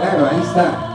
Claro, ahí está.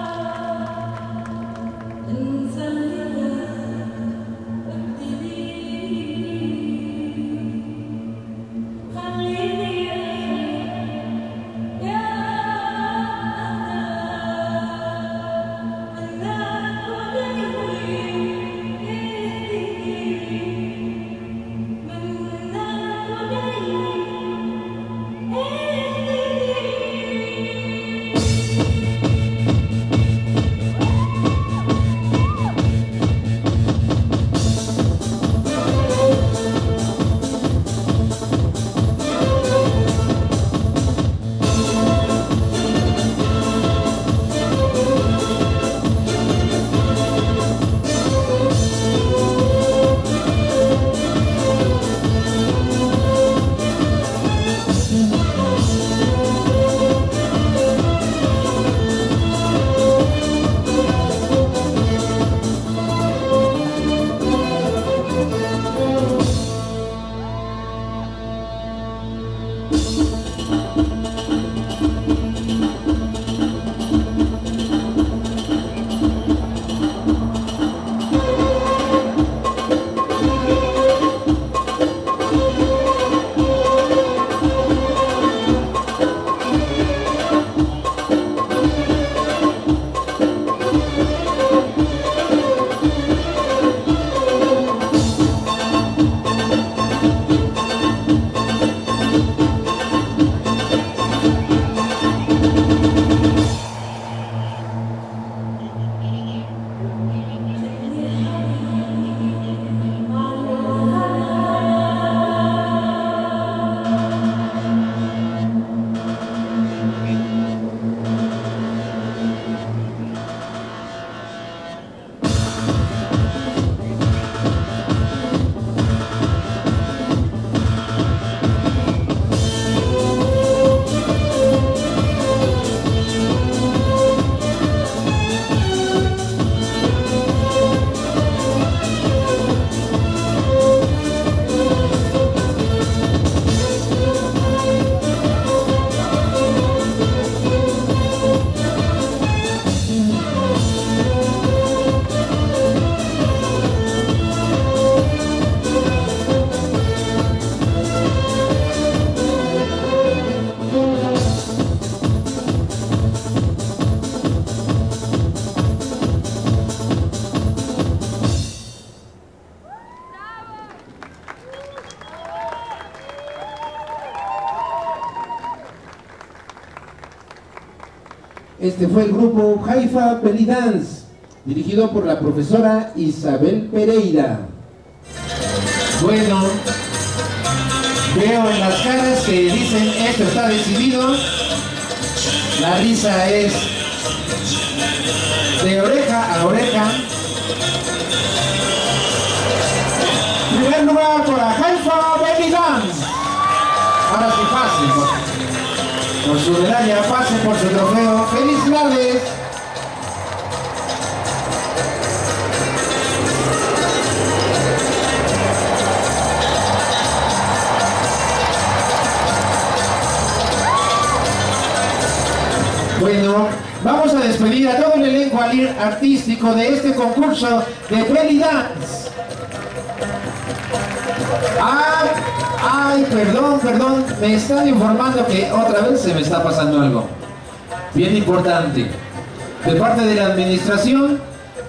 Este fue el grupo Haifa Belly Dance, dirigido por la profesora Isabel Pereira. Bueno, veo en las caras que dicen esto está decidido. La risa es de oreja a oreja. Primer lugar para Haifa Belly Dance. Ahora sí fácil por su medalla, pase por su trofeo. ¡Felicidades! Bueno, vamos a despedir a todo el elenco artístico de este concurso de belly dance. Ah, Ay, perdón, perdón, me están informando que otra vez se me está pasando algo. Bien importante. De parte de la administración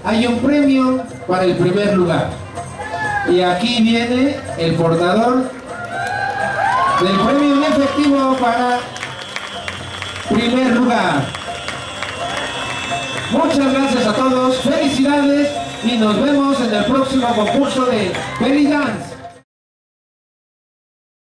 hay un premio para el primer lugar. Y aquí viene el portador del premio en efectivo para primer lugar. Muchas gracias a todos, felicidades y nos vemos en el próximo concurso de Belly Dance.